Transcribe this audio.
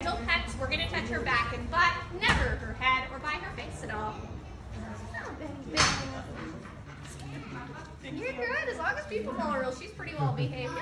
Gentle pets, we're gonna touch her back and butt, never her head or by her face at all. You're good, as long as people are her, she's pretty well behaved.